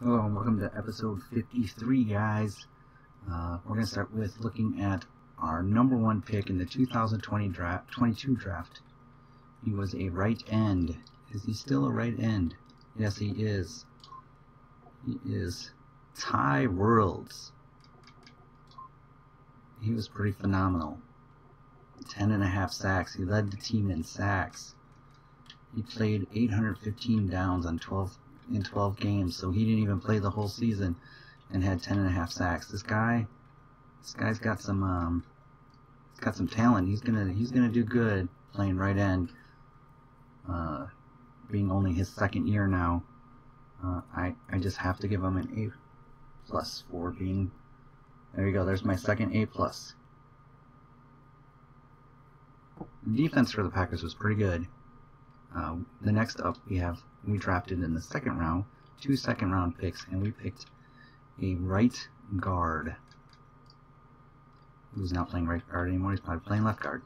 Hello and welcome to episode 53, guys. Uh, we're going to start with looking at our number one pick in the 2020 draft, 22 draft. He was a right end. Is he still a right end? Yes, he is. He is Ty Worlds. He was pretty phenomenal. Ten and a half sacks. He led the team in sacks. He played 815 downs on 12 in 12 games, so he didn't even play the whole season and had 10 and a half sacks. This guy, this guy's got some, um, he's got some talent. He's gonna, he's gonna do good playing right end. Uh, being only his second year now, uh, I, I just have to give him an A plus for being. There you go. There's my second A plus. Defense for the Packers was pretty good. Uh, the next up, we have we drafted in the second round two second round picks, and we picked a right guard who's not playing right guard anymore. He's probably playing left guard.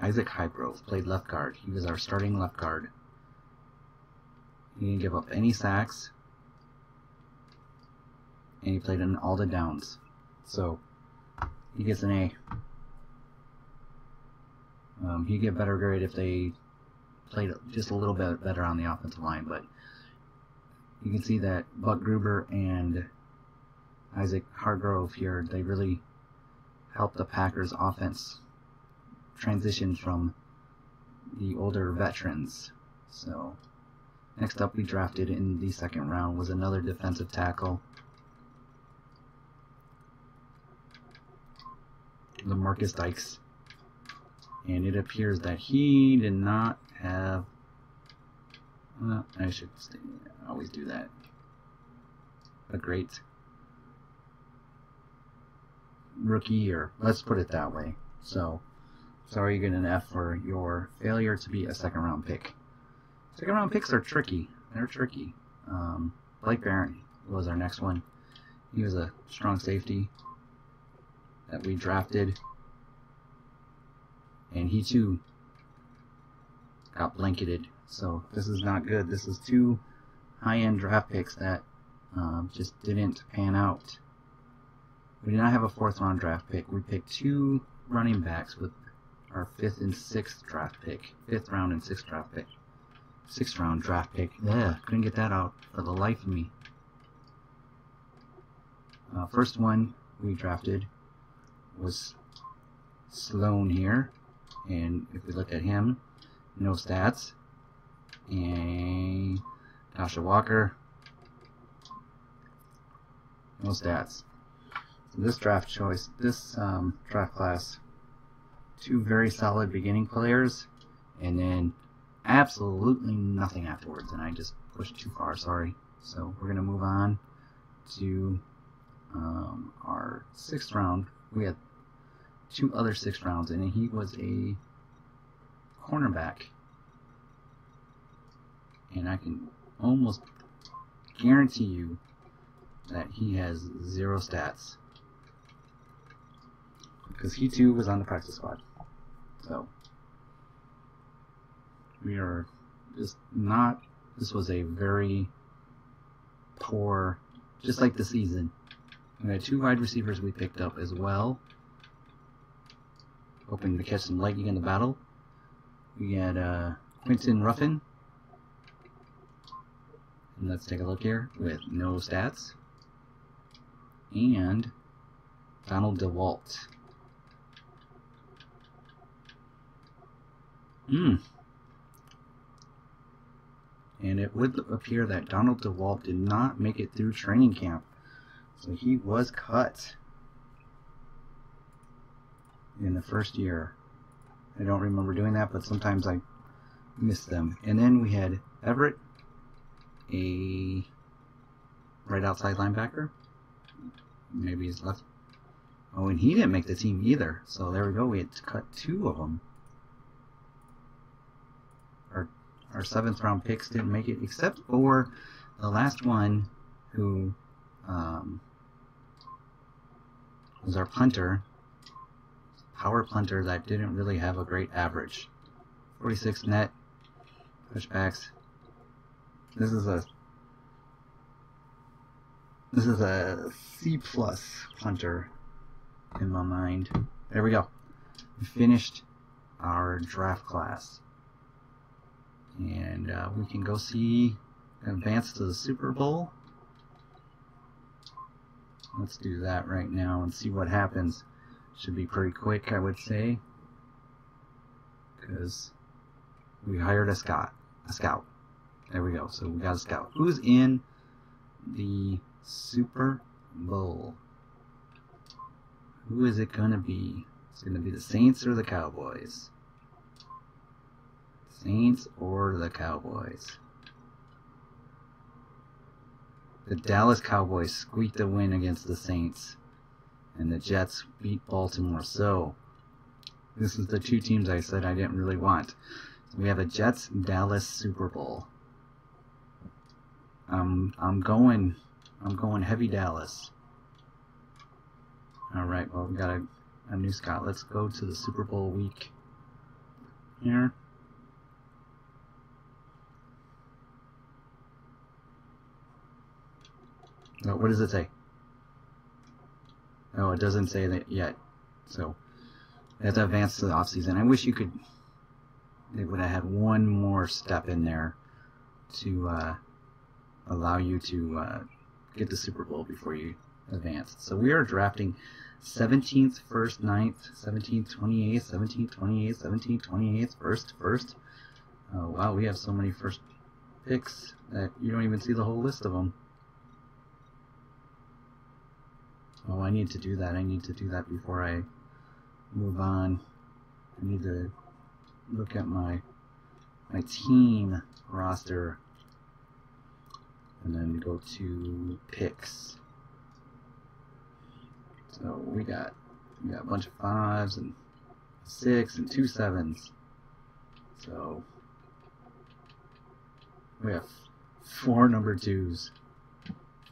Isaac Highgrove played left guard. He was our starting left guard. He didn't give up any sacks, and he played in all the downs. So he gets an A. Um, he'd get better grade if they played just a little bit better on the offensive line, but you can see that Buck Gruber and Isaac Hargrove here, they really helped the Packers offense transition from the older veterans. So next up we drafted in the second round was another defensive tackle. Lamarcus Dykes and it appears that he did not have well, I should always do that. A great rookie year let's put it that way. So sorry you get an F for your failure to be a second round pick. Second round picks are tricky. They're tricky. Um, Blake Barron was our next one. He was a strong safety that we drafted and he too got blanketed. So this is not good. This is two high-end draft picks that um, just didn't pan out. We did not have a fourth round draft pick. We picked two running backs with our fifth and sixth draft pick. Fifth round and sixth draft pick. Sixth round draft pick. Yeah, couldn't get that out for the life of me. Uh, first one we drafted was Sloan here. And if we look at him, no stats. And Tasha Walker, no stats. So this draft choice, this um, draft class, two very solid beginning players, and then absolutely nothing afterwards. And I just pushed too far, sorry. So we're going to move on to um, our sixth round. We had two other six rounds, and he was a cornerback. And I can almost guarantee you that he has zero stats. Because he too was on the practice squad. So, we are just not, this was a very poor, just like the season. We had two wide receivers we picked up as well hoping to catch some lightning in the battle. We got uh, Quinton Ruffin. And let's take a look here with no stats. And Donald DeWalt. Hmm. And it would appear that Donald DeWalt did not make it through training camp. So he was cut in the first year. I don't remember doing that, but sometimes I miss them. And then we had Everett, a right outside linebacker. Maybe he's left. Oh, and he didn't make the team either. So there we go. We had to cut two of them. Our, our seventh round picks didn't make it, except for the last one who um, was our punter, power punter that didn't really have a great average. 46 net, pushbacks, This is a this is a C plus punter in my mind. There we go. We finished our draft class. And uh, we can go see advance to the Super Bowl. Let's do that right now and see what happens. Should be pretty quick, I would say. Because we hired a scout. A scout. There we go. So we got a scout. Who's in the Super Bowl? Who is it going to be? It's going to be the Saints or the Cowboys? Saints or the Cowboys? The Dallas Cowboys squeaked a win against the Saints, and the Jets beat Baltimore. So, this is the two teams I said I didn't really want. We have a Jets Dallas Super Bowl. Um, I'm going, I'm going heavy Dallas. All right, well we got a, a new Scott. Let's go to the Super Bowl week here. What does it say? Oh, it doesn't say that yet. So, to advance to the off season. I wish you could. It would have had one more step in there to uh, allow you to uh, get the Super Bowl before you advance. So we are drafting 17th, 1st, 9th, 17th, 28th, 17th, 28th, 17th, 28th, 1st, 1st. Oh, wow, we have so many first picks that you don't even see the whole list of them. Oh, I need to do that. I need to do that before I move on. I need to look at my my team roster and then go to picks. So we got we got a bunch of fives and six and two sevens. So we have four number twos.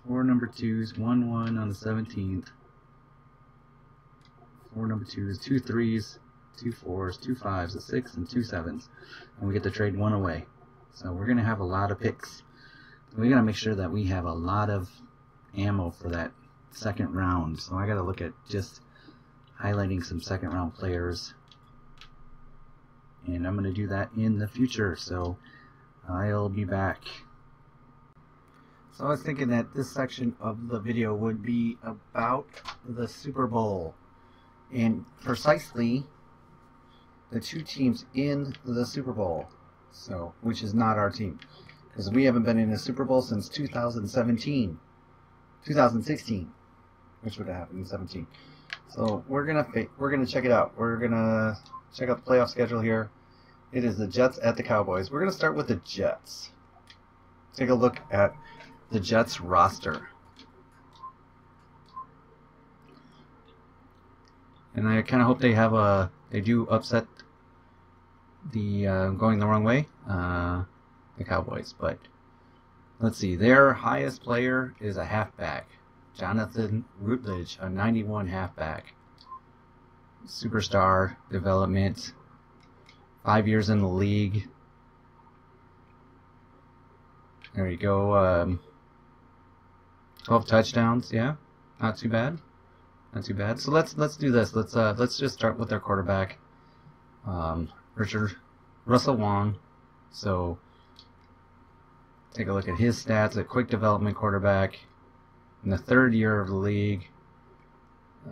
Four number twos, one one on the 17th. Four number twos, two threes, two fours, two fives, a six, and two sevens. And we get to trade one away. So we're going to have a lot of picks. We got to make sure that we have a lot of ammo for that second round. So I got to look at just highlighting some second round players. And I'm going to do that in the future. So I'll be back. So I was thinking that this section of the video would be about the Super Bowl and precisely the two teams in the Super Bowl. So, which is not our team because we haven't been in a Super Bowl since 2017, 2016, which would have happened in 17. So we're gonna we're gonna check it out. We're gonna check out the playoff schedule here. It is the Jets at the Cowboys. We're gonna start with the Jets. Take a look at the Jets roster. And I kind of hope they have a they do upset the uh, going the wrong way, uh, the Cowboys. But let's see, their highest player is a halfback, Jonathan Routledge, a 91 halfback, superstar development, five years in the league. There you go. Um, 12 touchdowns, yeah, not too bad, not too bad. So let's let's do this. Let's uh let's just start with our quarterback, um, Richard Russell Wong. So take a look at his stats. A quick development quarterback in the third year of the league,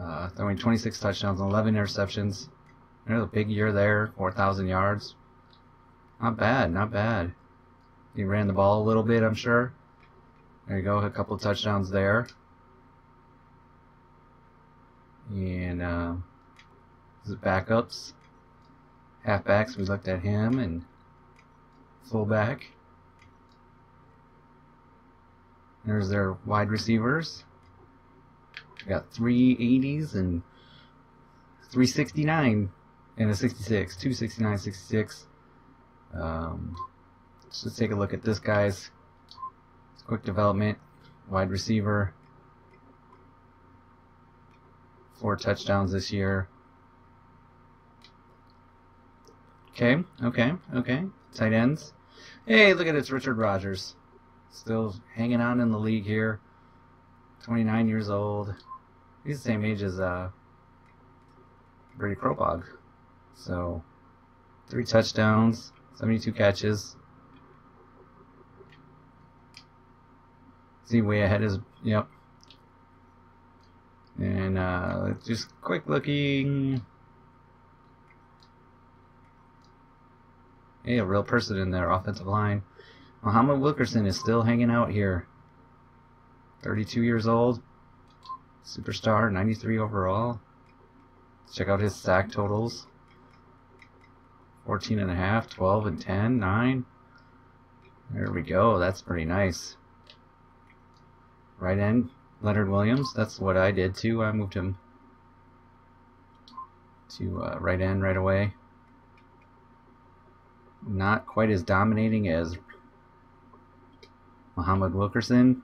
uh, throwing 26 touchdowns and 11 interceptions. Another big year there, 4,000 yards. Not bad, not bad. He ran the ball a little bit, I'm sure. There you go, a couple of touchdowns there. And uh, this is backups. Halfbacks, we looked at him, and fullback. There's their wide receivers. We got three 80s and 369 and a 66. 269, 66. Um, let's just take a look at this guy's quick development, wide receiver. Four touchdowns this year. Okay, okay, okay. Tight ends. Hey, look at it, it's Richard Rodgers. Still hanging on in the league here. 29 years old. He's the same age as uh, Brady Kropog. So, three touchdowns, 72 catches. See, way ahead is, yep. And uh, just quick looking. Hey, a real person in there, offensive line. Muhammad Wilkerson is still hanging out here. 32 years old. Superstar, 93 overall. Let's check out his sack totals. 14 and a half, 12 and 10, 9. There we go. That's pretty nice. Right end, Leonard Williams. That's what I did too. I moved him to uh, right end right away. Not quite as dominating as Muhammad Wilkerson.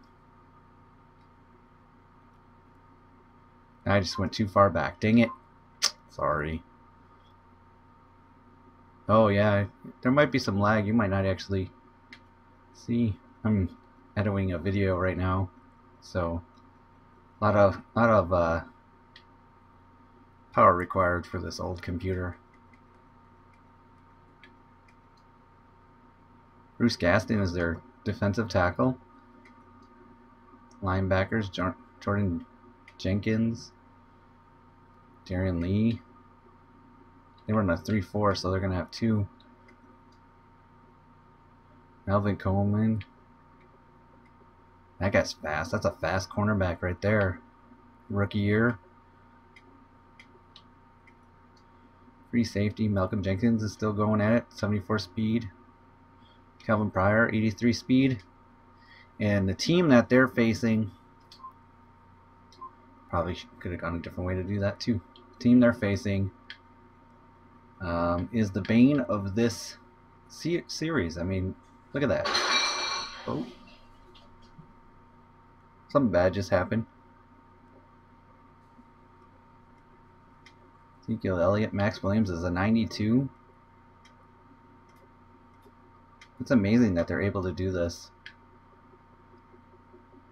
I just went too far back. Dang it. Sorry. Oh yeah, there might be some lag. You might not actually see. I'm editing a video right now, so a lot of lot of uh, power required for this old computer. Bruce Gaston is their defensive tackle. Linebackers Jordan Jenkins, Darron Lee. They were in a 3-4, so they're going to have two. Melvin Coleman. That guy's fast. That's a fast cornerback right there. Rookie year. Free safety. Malcolm Jenkins is still going at it. 74 speed. Calvin Pryor, 83 speed. And the team that they're facing probably could have gone a different way to do that too. The team they're facing um, is the bane of this se series. I mean, look at that. Oh. Something bad just happened. Ezekiel Elliott, Max Williams is a 92. It's amazing that they're able to do this.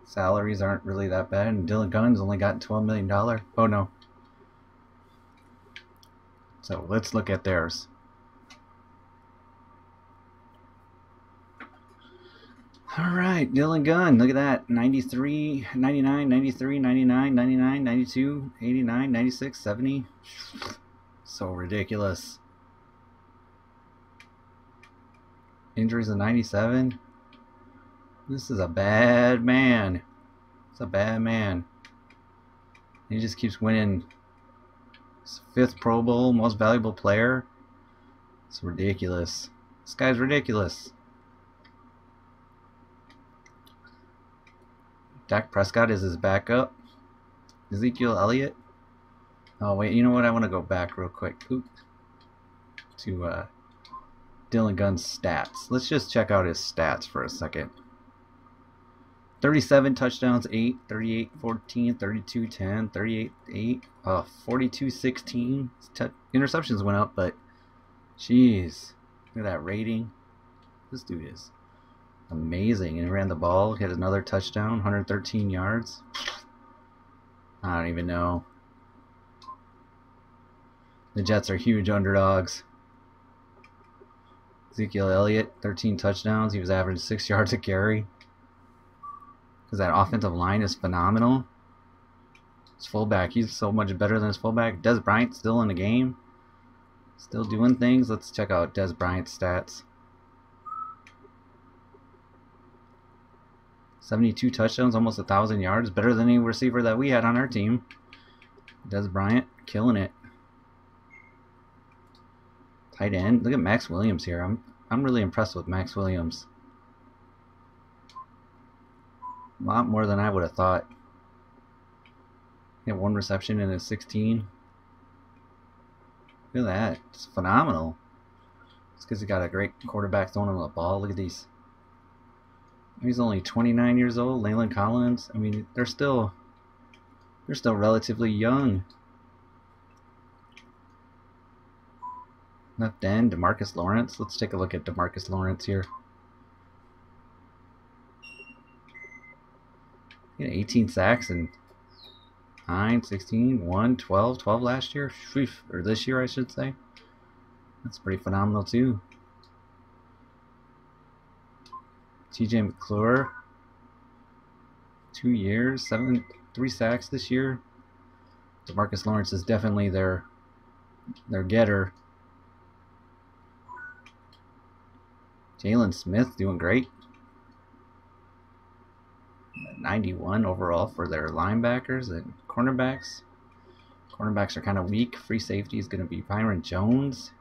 Salaries aren't really that bad, and Dylan Gunn's only got $12 million. Oh no. So let's look at theirs. Alright, Dylan Gunn, look at that. 93, 99, 93, 99, 99, 92, 89, 96, 70. So ridiculous. Injuries of 97. This is a bad man. It's a bad man. He just keeps winning. Fifth Pro Bowl, most valuable player. It's ridiculous. This guy's ridiculous. Dak Prescott is his backup. Ezekiel Elliott. Oh wait, you know what? I want to go back real quick. Oop. To uh, Dylan Gunn's stats. Let's just check out his stats for a second. 37 touchdowns, 8, 38, 14, 32, 10, 38, 8, uh, 42, 16. interceptions went up, but jeez, look at that rating. This dude is amazing. And he ran the ball, hit another touchdown, 113 yards. I don't even know. The Jets are huge underdogs. Ezekiel Elliott, 13 touchdowns. He was averaging 6 yards a carry. Because that offensive line is phenomenal. His fullback, he's so much better than his fullback. Dez Bryant still in the game. Still doing things. Let's check out Dez Bryant's stats. 72 touchdowns, almost a thousand yards. Better than any receiver that we had on our team. Dez Bryant, killing it tight end. Look at Max Williams here. I'm I'm really impressed with Max Williams. A lot more than I would have thought. He had one reception in his 16. Look at that. It's phenomenal. It's because he got a great quarterback throwing him the ball. Look at these. He's only 29 years old. La'el Collins. I mean, they're still they're still relatively young. Left end, Demarcus Lawrence. Let's take a look at Demarcus Lawrence here. He had 18 sacks and 9, 16, 1, 12, 12 last year. Or this year, I should say. That's pretty phenomenal, too. TJ McClure, two years, seven, three sacks this year. Demarcus Lawrence is definitely their their getter. Jaylon Smith doing great. 91 overall for their linebackers and cornerbacks. Cornerbacks are kind of weak. Free safety is going to be Byron Jones.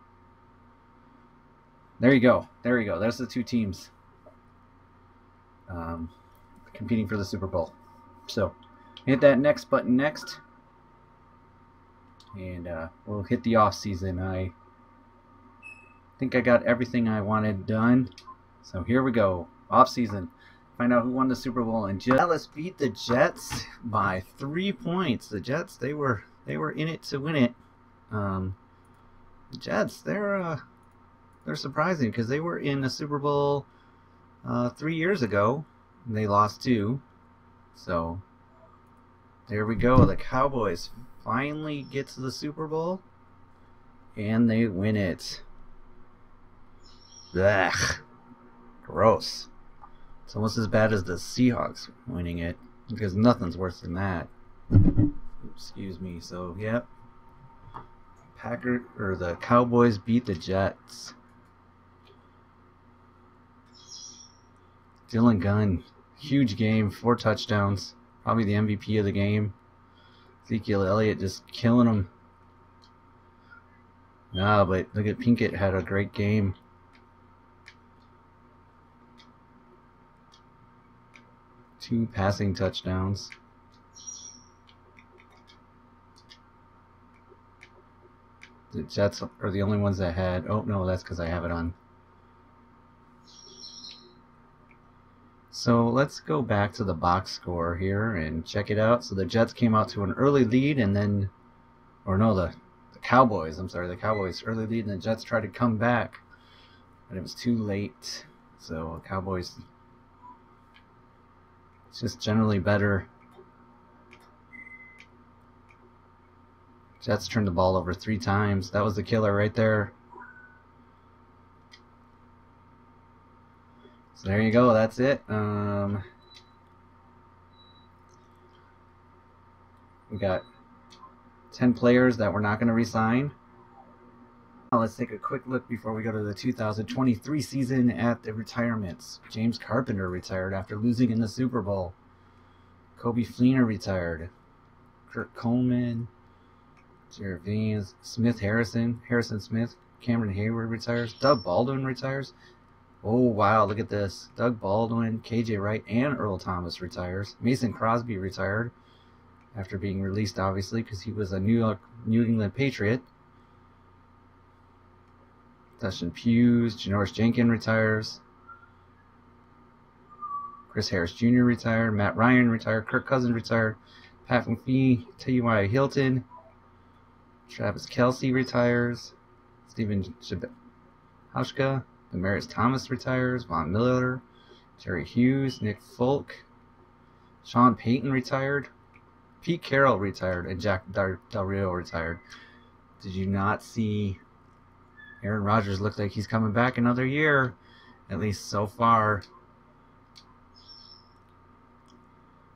There you go. There you go. There's the two teams um, competing for the Super Bowl. So hit that next button next. And uh, we'll hit the off season. I think I got everything I wanted done. So here we go. Off season. Find out who won the Super Bowl. And Dallas beat the Jets by three points. The Jets, they were they were in it to win it. Um, the Jets, they're uh, they're surprising because they were in the Super Bowl uh, three years ago. they lost two. So there we go. The Cowboys finally get to the Super Bowl and they win it. Ugh. Gross. It's almost as bad as the Seahawks winning it because nothing's worse than that. Excuse me. So, yep. Packer or the Cowboys beat the Jets. Dylan Gunn, huge game, four touchdowns, probably the MVP of the game. Ezekiel Elliott just killing him. No, but look at Pinkett had a great game. Two passing touchdowns. The Jets are the only ones that had. Oh, no, that's because I have it on. So let's go back to the box score here and check it out. So the Jets came out to an early lead and then, or no, the, the Cowboys, I'm sorry, the Cowboys early lead and the Jets tried to come back, but it was too late. So Cowboys it's just generally better. Jets turned the ball over three times. That was the killer right there. So there you go. That's it. Um, we got 10 players that we're not going to resign. Now let's take a quick look before we go to the 2023 season at the retirements. James Carpenter retired after losing in the Super Bowl. Coby Fleener retired. Kurt Coleman, Jared Veens, Smith Harrison, Harrison Smith, Cameron Heyward retires. Doug Baldwin retires. Oh wow, look at this. Doug Baldwin, KJ Wright, and Earl Thomas retires. Mason Crosby retired after being released obviously because he was a New York New England Patriot. Dustin Pews, Janoris Jenkins retires. Chris Harris Jr. retired. Matt Ryan retired. Kirk Cousins retired. Pat McAfee, T.Y. Hilton. Travis Kelce retires. Steven Hauschka. Demaryius Thomas retires. Von Miller. Jerry Hughes. Nick Folk. Sean Payton retired. Pete Carroll retired. And Jack Del Rio retired. Did you not see Aaron Rodgers looks like he's coming back another year, at least so far.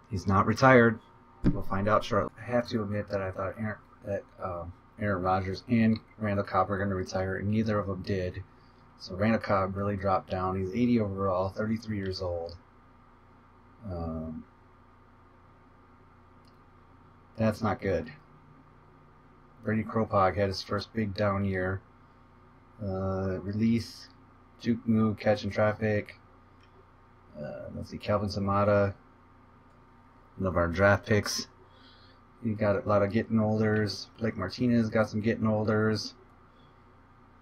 He's not retired. We'll find out shortly. I have to admit that I thought Aaron, that um, Aaron Rodgers and Randall Cobb were going to retire, and neither of them did. So Randall Cobb really dropped down. He's 80 overall, 33 years old. Um, that's not good. Brady Kropog had his first big down year. Uh, release, Juke Move, Catching Traffic. Uh, let's see, Calvin Samata. One of our draft picks. You got a lot of getting olders. Blake Martinez got some getting olders.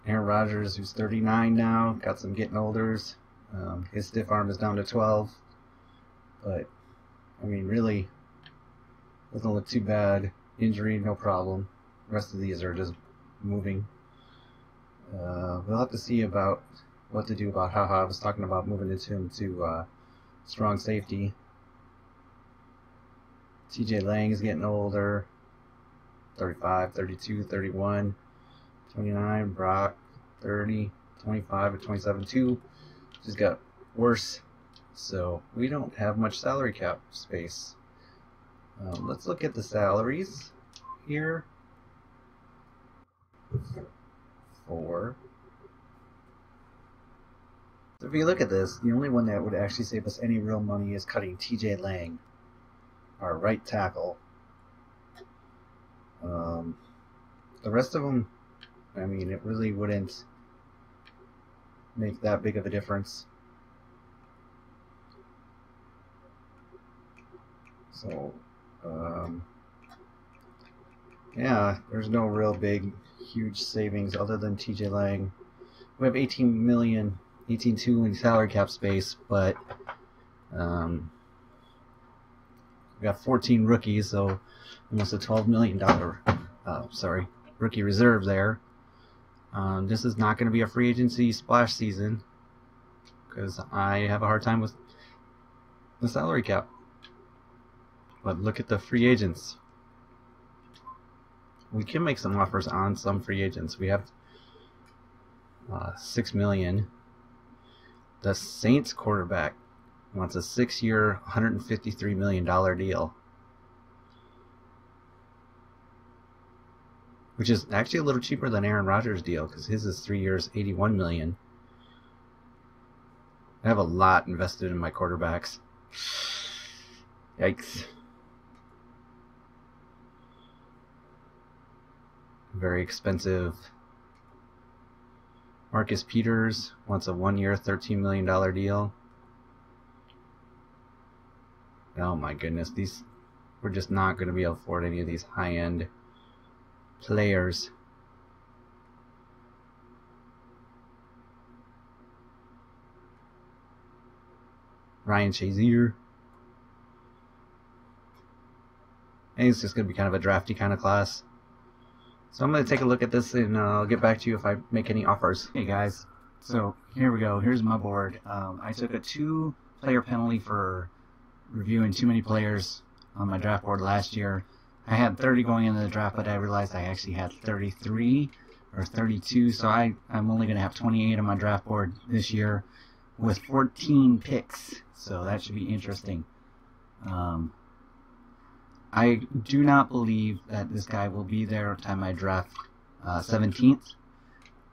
Aaron Rodgers, who's 39 now, got some getting olders. Um, his stiff arm is down to 12. But, I mean, really, doesn't look too bad. Injury, no problem. The rest of these are just moving. Uh, we'll have to see about what to do about haha. I was talking about moving into him to uh, strong safety. TJ Lang is getting older. 35, 32, 31, 29. Brock, 30, 25, and 27, too. Just got worse. So we don't have much salary cap space. Um, let's look at the salaries here. Four. So if you look at this, the only one that would actually save us any real money is cutting TJ Lang, our right tackle. Um, the rest of them, I mean, it really wouldn't make that big of a difference. So, um, yeah, there's no real big, huge savings other than TJ Lang. We have 18 million, 18.2 in salary cap space, but um, we got 14 rookies, so almost a 12 million dollar, uh, sorry, rookie reserve there. Um, this is not going to be a free agency splash season because I have a hard time with the salary cap. But look at the free agents. We can make some offers on some free agents. We have uh, six million. The Saints quarterback wants a six-year, 153 million dollar deal, which is actually a little cheaper than Aaron Rodgers' deal because his is three years, 81 million. I have a lot invested in my quarterbacks. Yikes. very expensive. Marcus Peters wants a one year, $13 million deal. Oh my goodness, these we're just not going to be able to afford any of these high end players. Ryan Shazier. I it's just going to be kind of a drafty kind of class. So I'm going to take a look at this and uh, I'll get back to you if I make any offers. Hey guys, so here we go. Here's my board. Um, I took a two player penalty for reviewing too many players on my draft board last year. I had 30 going into the draft, but I realized I actually had 33 or 32, so I, I'm only going to have 28 on my draft board this year with 14 picks, so that should be interesting. Um, I do not believe that this guy will be there time I draft uh, 17th.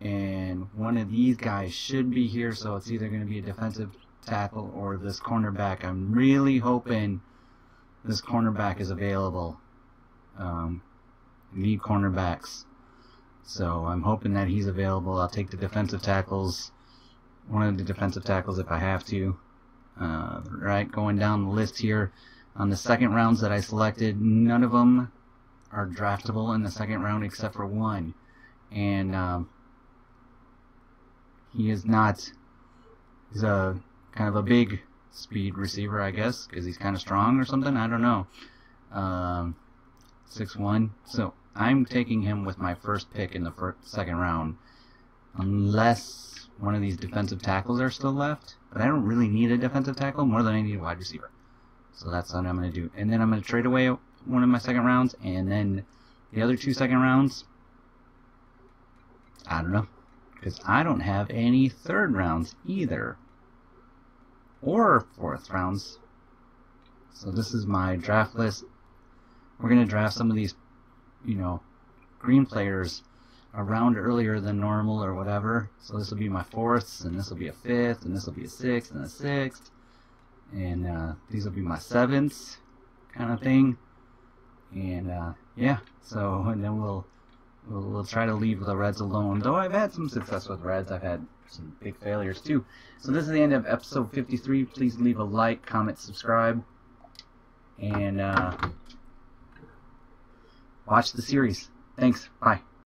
And one of these guys should be here, so it's either going to be a defensive tackle or this cornerback. I'm really hoping this cornerback is available. Um, need cornerbacks. So I'm hoping that he's available. I'll take the defensive tackles, one of the defensive tackles if I have to. Uh, right, going down the list here on the second rounds that I selected, none of them are draftable in the second round except for one. And um, he is not, he's a kind of a big speed receiver, I guess, because he's kind of strong or something. I don't know. Um, 6'1. So I'm taking him with my first pick in the first, second round. Unless one of these defensive tackles are still left. But I don't really need a defensive tackle more than I need a wide receiver. So that's what I'm going to do. And then I'm going to trade away one of my second rounds. And then the other two second rounds, I don't know. Because I don't have any third rounds either. Or fourth rounds. So this is my draft list. We're going to draft some of these, you know, green players around earlier than normal or whatever. So this will be my fourths, and this will be a fifth, and this will be a sixth, and a sixth. And uh, these will be my sevens kind of thing. And uh, yeah so and then we'll, we'll we'll try to leave the reds alone. Though I've had some success with reds. I've had some big failures too. So this is the end of episode 53 please leave a like comment subscribe. And uh, watch the series. Thanks. Bye